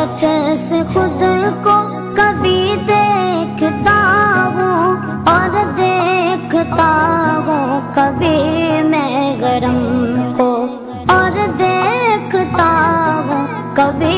हैरत से खुद को कभी देखता हूँ और देखता हूँ कभी मैं गरम को और देखता हूँ कभी